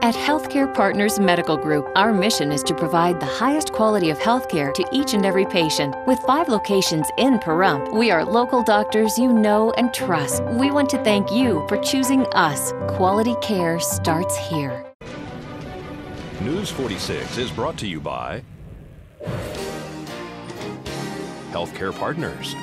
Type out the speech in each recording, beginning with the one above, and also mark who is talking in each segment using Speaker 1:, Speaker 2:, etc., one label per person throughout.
Speaker 1: At Healthcare Partners Medical Group, our mission is to provide the highest quality of healthcare to each and every patient. With five locations in Pahrump, we are local doctors you know and trust. We want to thank you for choosing us. Quality care starts here.
Speaker 2: News 46 is brought to you by Healthcare Partners.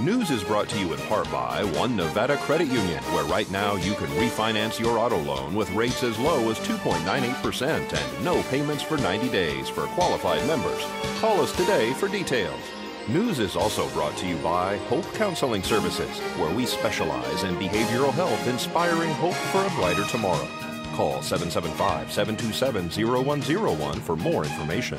Speaker 2: News is brought to you in part by One Nevada Credit Union, where right now you can refinance your auto loan with rates as low as 2.98% and no payments for 90 days for qualified members. Call us today for details. News is also brought to you by Hope Counseling Services, where we specialize in behavioral health, inspiring hope for a brighter tomorrow. Call 775 727 0101 for more information.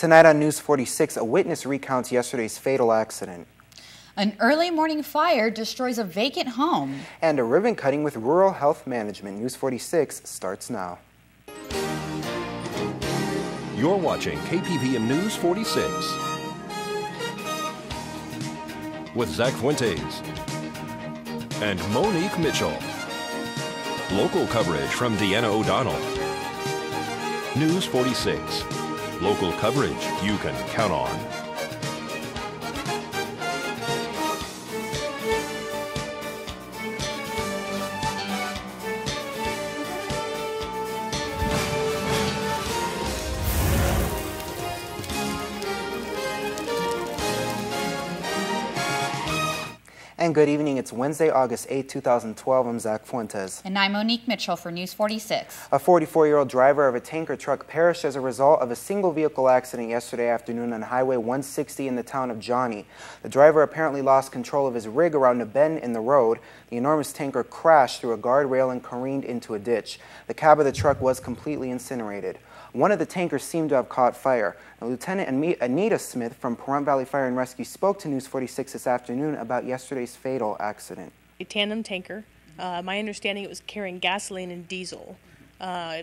Speaker 3: Tonight on News 46, a witness recounts yesterday's fatal accident.
Speaker 4: An early morning fire destroys a vacant home.
Speaker 3: And a ribbon cutting with rural health management. News 46 starts now.
Speaker 2: You're watching KPVM News 46 with Zach Fuentes and Monique Mitchell. Local coverage from Deanna O'Donnell. News 46. Local coverage you can count on.
Speaker 3: And good evening. It's Wednesday, August 8, 2012. I'm Zach Fuentes.
Speaker 4: And I'm Monique Mitchell for News 46.
Speaker 3: A 44 year old driver of a tanker truck perished as a result of a single vehicle accident yesterday afternoon on Highway 160 in the town of Johnnie. The driver apparently lost control of his rig around a bend in the road. The enormous tanker crashed through a guardrail and careened into a ditch. The cab of the truck was completely incinerated. One of the tankers seemed to have caught fire. Now, Lieutenant Anita Smith from Pahrump Valley Fire and Rescue spoke to News 46 this afternoon about yesterday's fatal accident.
Speaker 5: A tandem tanker. Uh, my understanding it was carrying gasoline and diesel. Uh,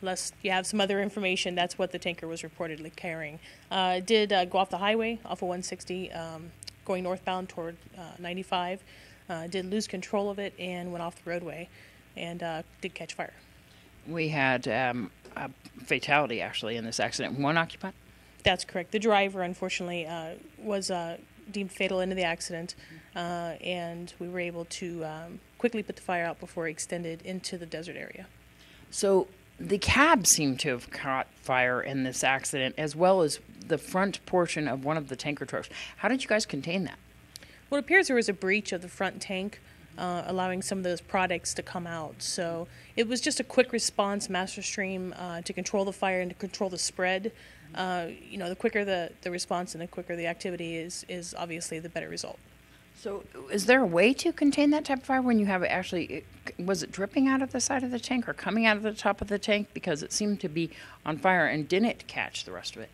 Speaker 5: unless you have some other information, that's what the tanker was reportedly carrying. Uh, it did uh, go off the highway, off of 160, um, going northbound toward uh, 95. Uh, did lose control of it and went off the roadway and did catch fire.
Speaker 6: We had um, a fatality actually in this accident. One occupant.
Speaker 5: That's correct. The driver, unfortunately, uh, was uh, deemed fatal into the accident, uh, and we were able to um, quickly put the fire out before it extended into the desert area.
Speaker 6: So the cab seemed to have caught fire in this accident, as well as the front portion of one of the tanker trucks. How did you guys contain that?
Speaker 5: Well, it appears there was a breach of the front tank uh, allowing some of those products to come out. So it was just a quick response, master stream, uh, to control the fire and to control the spread. Uh, you know, the quicker the, the response and the quicker the activity is, is obviously the better result.
Speaker 6: So, is there a way to contain that type of fire when you have it actually? Was it dripping out of the side of the tank or coming out of the top of the tank because it seemed to be on fire and didn't catch the rest of it?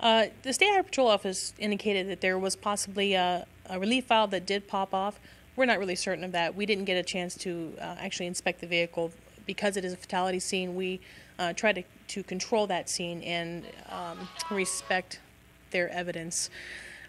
Speaker 5: Uh, the State Highway Patrol Office indicated that there was possibly a, a relief valve that did pop off, we're not really certain of that. We didn't get a chance to uh, actually inspect the vehicle because it is a fatality scene. We uh, try to, to control that scene and um, respect their evidence.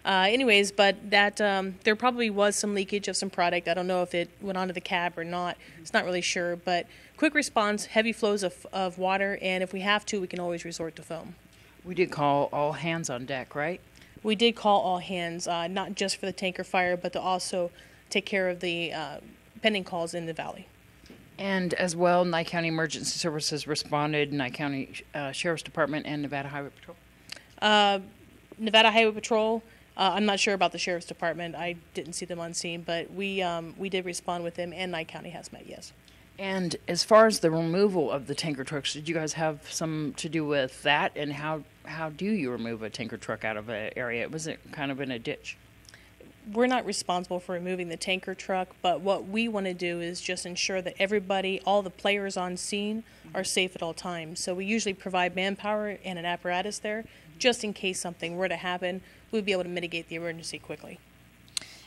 Speaker 5: Uh, anyways, but that um, there probably was some leakage of some product. I don't know if it went onto the cab or not. It's not really sure. But quick response, heavy flows of, of water, and if we have to, we can always resort to foam.
Speaker 6: We did call all hands on deck, right?
Speaker 5: We did call all hands, uh, not just for the tanker fire, but to also take care of the uh, pending calls in the valley.
Speaker 6: And as well, Nye County Emergency Services responded, Nye County uh, Sheriff's Department and Nevada Highway Patrol?
Speaker 5: Uh, Nevada Highway Patrol, uh, I'm not sure about the Sheriff's Department. I didn't see them on scene, but we, um, we did respond with them, and Nye County has met, yes.
Speaker 6: And as far as the removal of the tanker trucks, did you guys have some to do with that? And how, how do you remove a tanker truck out of an area? It was it kind of in a ditch?
Speaker 5: we're not responsible for removing the tanker truck, but what we want to do is just ensure that everybody, all the players on scene, are safe at all times. So we usually provide manpower and an apparatus there just in case something were to happen. We'd be able to mitigate the emergency quickly.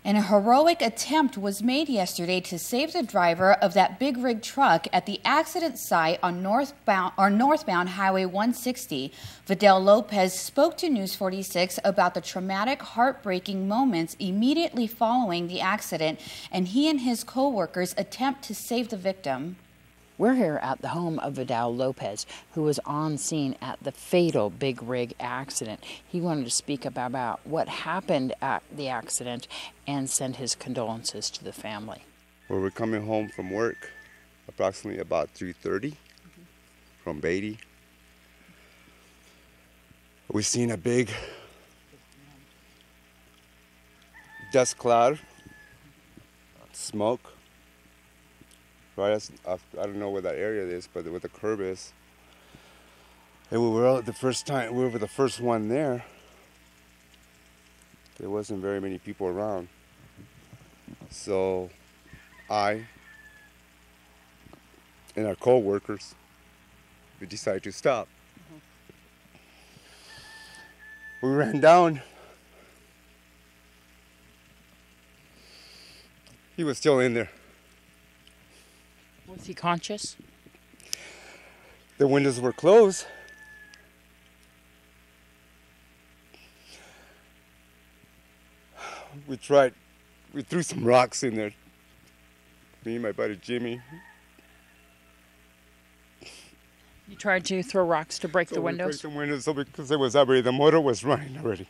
Speaker 4: And a heroic attempt was made yesterday to save the driver of that big rig truck at the accident site on northbound or northbound Highway 160. Vidal Lopez spoke to News 46 about the traumatic, heartbreaking moments immediately following the accident and he and his co-workers attempt to save the victim.
Speaker 6: We're here at the home of Vidal Lopez, who was on scene at the fatal big rig accident. He wanted to speak about, what happened at the accident and send his condolences to the family.
Speaker 7: Well, we're coming home from work, approximately about 3:30 mm-hmm. from Beatty. We seen a big dust cloud, smoke right? I don't know where that area is, but where the curb is. And we were the first time, we were the first one there. There wasn't very many people around. So I and our co-workers, we decided to stop. We ran down. He was still in there.
Speaker 6: Was he conscious?
Speaker 7: The windows were closed. We tried, we threw some rocks in there. Me and my buddy Jimmy.
Speaker 6: You tried to throw rocks to break
Speaker 7: so
Speaker 6: the windows?
Speaker 7: break the windows so because it was already, the motor was running already.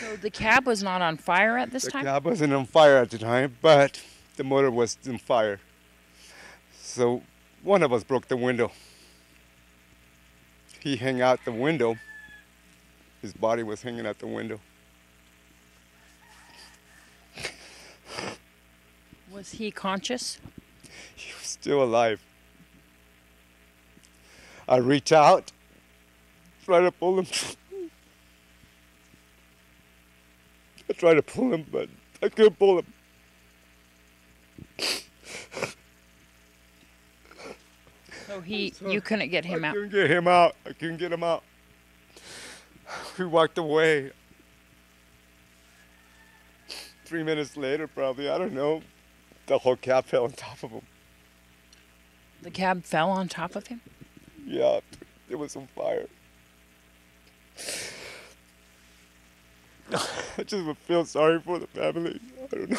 Speaker 6: So the cab was not on fire at this
Speaker 7: the
Speaker 6: time?
Speaker 7: The cab wasn't on fire at the time, but the motor was on fire. So one of us broke the window. He hung out the window. His body was hanging out the window.
Speaker 6: Was he conscious?
Speaker 7: He was still alive. I reach out, try to pull him. I try to pull him, but I couldn't pull him.
Speaker 6: So oh, he, so you couldn't get him
Speaker 7: I
Speaker 6: out.
Speaker 7: couldn't get him out. I couldn't get him out. We walked away. Three minutes later, probably, I don't know, the whole cab fell on top of him.
Speaker 6: The cab fell on top of him?
Speaker 7: Yeah, it was on fire. I just would feel sorry for the family. I don't know.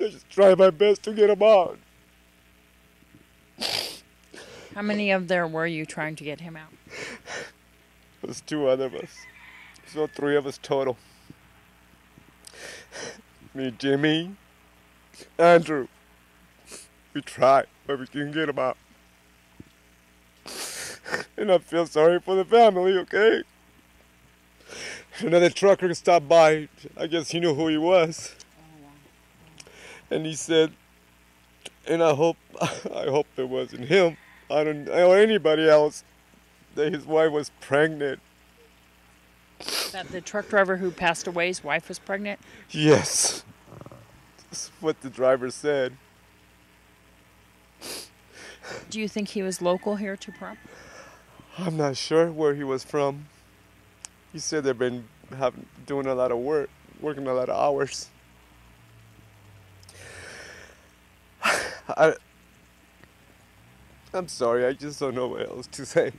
Speaker 7: I just try my best to get him out.
Speaker 6: How many of there were you trying to get him out?
Speaker 7: There's two other of us. So three of us total. Me, Jimmy, Andrew. We tried, but we couldn't get him out. And I feel sorry for the family, okay? Another trucker stopped by. I guess he knew who he was. And he said, and I hope, I hope it wasn't him. I don't or anybody else that his wife was pregnant.
Speaker 6: That the truck driver who passed away, his wife was pregnant?
Speaker 7: Yes. That's what the driver said.
Speaker 6: Do you think he was local here to Pahrump?
Speaker 7: I'm not sure where he was from. He said they've been having, doing a lot of work, working a lot of hours. I, I'm sorry, I just don't know what else to say.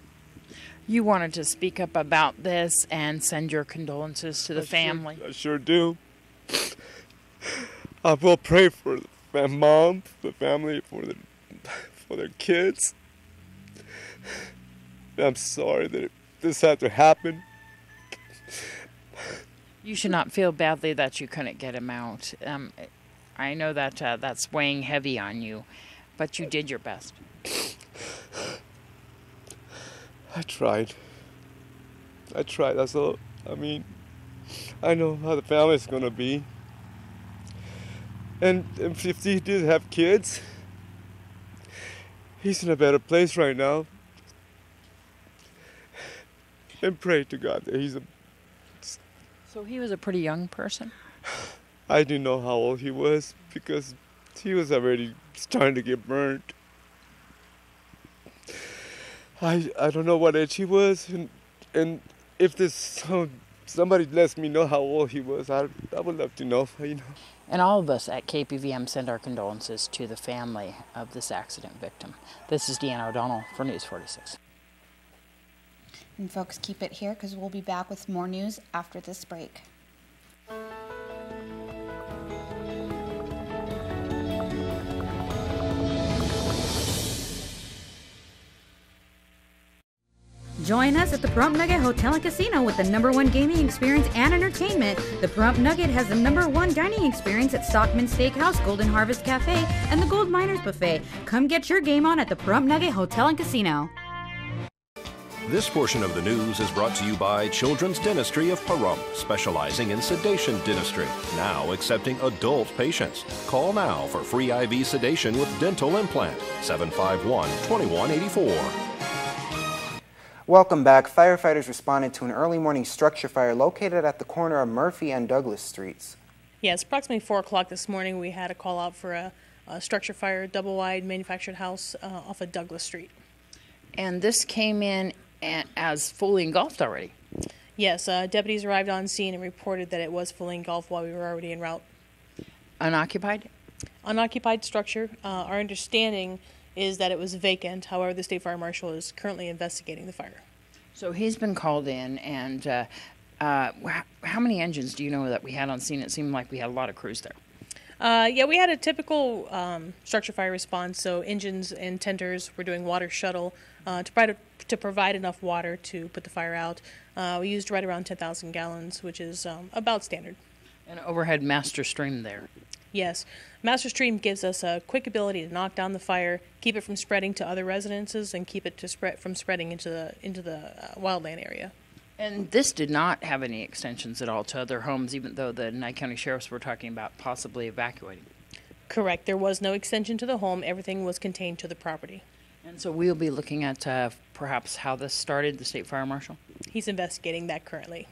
Speaker 6: You wanted to speak up about this and send your condolences to the
Speaker 7: I
Speaker 6: family.
Speaker 7: Sure, I sure do. I will pray for my mom, the family, for the for their kids. I'm sorry that this had to happen.
Speaker 6: You should not feel badly that you couldn't get him out. Um, I know that uh, that's weighing heavy on you, but you did your best.
Speaker 7: I tried. I tried. That's all. I mean, I know how the family's gonna be. And if he did have kids, he's in a better place right now. And pray to God that he's a.
Speaker 6: So he was a pretty young person?
Speaker 7: I didn't know how old he was because he was already starting to get burnt. I I don't know what age he was, and and if this so somebody lets me know how old he was, I, I would love to know, you know.
Speaker 6: And all of us at KPVM send our condolences to the family of this accident victim. This is Deanna O'Donnell for News 46.
Speaker 4: And folks, keep it here because we'll be back with more news after this break.
Speaker 8: Join us at the Pahrump Nugget Hotel and Casino with the number one gaming experience and entertainment. The Pahrump Nugget has the number one dining experience at Stockman Steakhouse, Golden Harvest Cafe, and the Gold Miners Buffet. Come get your game on at the Pahrump Nugget Hotel and Casino.
Speaker 2: This portion of the news is brought to you by Children's Dentistry of Pahrump, specializing in sedation dentistry, now accepting adult patients. Call now for free IV sedation with dental implant, 751 2184.
Speaker 3: Welcome back. Firefighters responded to an early morning structure fire located at the corner of Murphy and Douglas Streets.
Speaker 5: Yes, approximately 4 o'clock this morning, we had a call out for a, a structure fire, double wide manufactured house uh, off of Douglas Street.
Speaker 6: And this came in as fully engulfed already.
Speaker 5: Yes, uh, deputies arrived on scene and reported that it was fully engulfed while we were already en route.
Speaker 6: Unoccupied?
Speaker 5: Unoccupied structure. Uh, our understanding is that it was vacant. However, the state fire marshal is currently investigating the fire.
Speaker 6: So he's been called in, and uh, uh, how many engines do you know that we had on scene? It seemed like we had a lot of crews there.
Speaker 5: Uh, yeah, we had a typical um, structure fire response. So engines and tenders were doing water shuttle uh, to, provide, to provide enough water to put the fire out. Uh, we used right around 10,000 gallons, which is um, about standard.
Speaker 6: An overhead master stream there.
Speaker 5: Yes. Master Stream gives us a quick ability to knock down the fire, keep it from spreading to other residences, and keep it to spread from spreading into the into the uh, wildland area.
Speaker 6: And this did not have any extensions at all to other homes, even though the Nye County sheriffs were talking about possibly evacuating.
Speaker 5: Correct. There was no extension to the home. Everything was contained to the property.
Speaker 6: And so we'll be looking at uh, perhaps how this started. The state fire marshal.
Speaker 5: He's investigating that currently.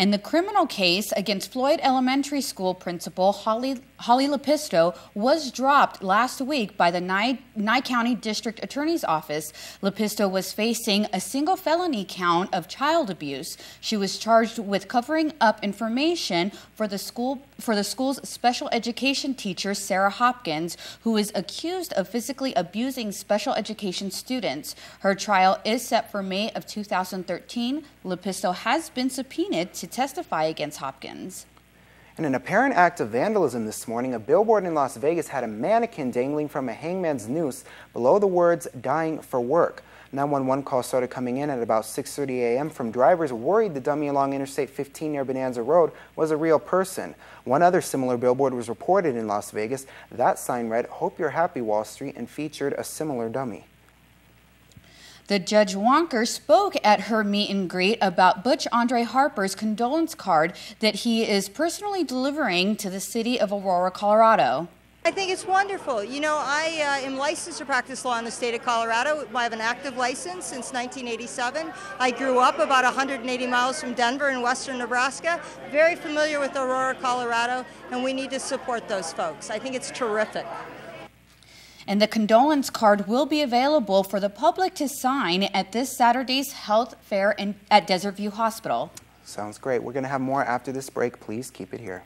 Speaker 4: And the criminal case against Floyd Elementary School principal Holly, Holly Lepisto was dropped last week by the Nye, Nye County District Attorney's Office. Lepisto was facing a single felony count of child abuse. She was charged with covering up information for the school for the school's special education teacher Sarah Hopkins, who is accused of physically abusing special education students. Her trial is set for May of 2013. Lepisto has been subpoenaed to testify against Hopkins.
Speaker 3: In an apparent act of vandalism this morning, a billboard in Las Vegas had a mannequin dangling from a hangman's noose below the words dying for work. 911 calls started coming in at about 6.30 a.m. from drivers worried the dummy along Interstate 15 near Bonanza Road was a real person. One other similar billboard was reported in Las Vegas. That sign read, Hope You're Happy Wall Street, and featured a similar dummy.
Speaker 4: The Judge Wanker spoke at her meet and greet about Butch Andre Harper's condolence card that he is personally delivering to the city of Aurora, Colorado.
Speaker 9: I think it's wonderful. You know, I uh, am licensed to practice law in the state of Colorado. I have an active license since 1987. I grew up about 180 miles from Denver in western Nebraska. Very familiar with Aurora, Colorado, and we need to support those folks. I think it's terrific
Speaker 4: and the condolence card will be available for the public to sign at this Saturday's health fair in, at Desert View Hospital.
Speaker 3: Sounds great. We're going to have more after this break. Please keep it here.